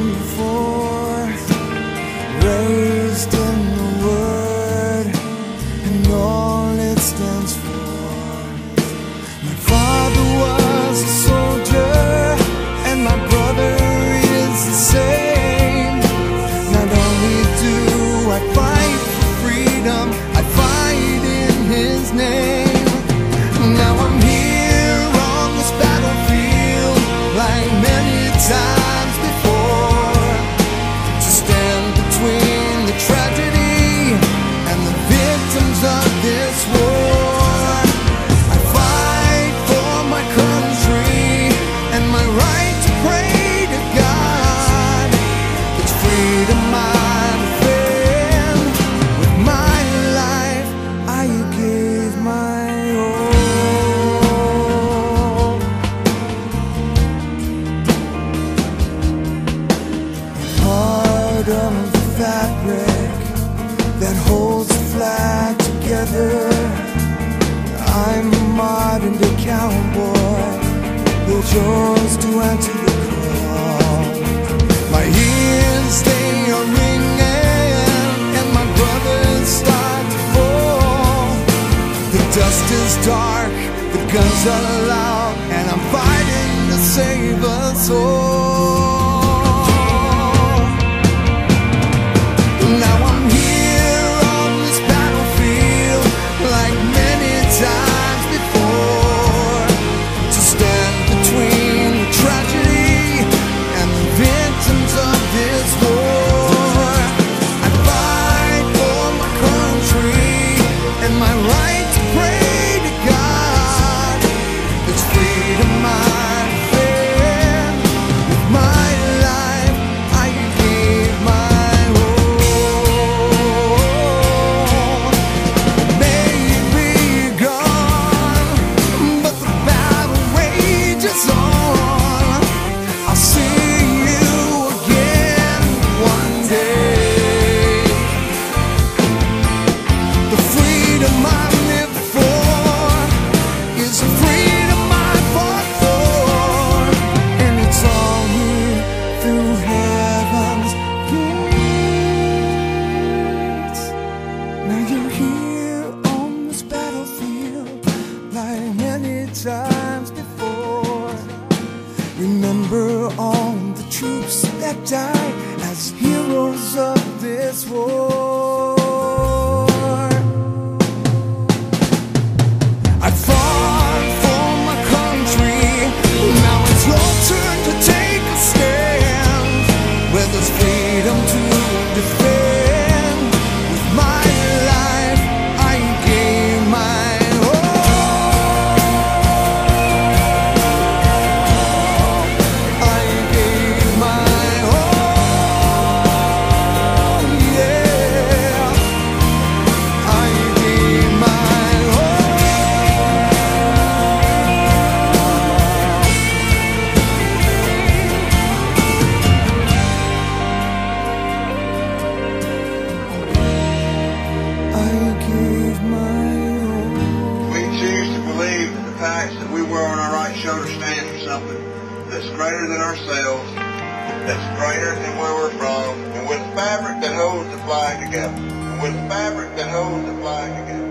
一 fabric that holds the flag together. I'm a modern day cowboy, Will Jones to answer the call. My ears stay on ringing, and my brothers start to fall. The dust is dark, the guns are loud, and I'm fighting to save us all. times before. Remember all the troops that died. something that's greater than ourselves, that's greater than where we're from, and with fabric that holds the flag together, and with fabric that holds the flag together.